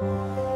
Música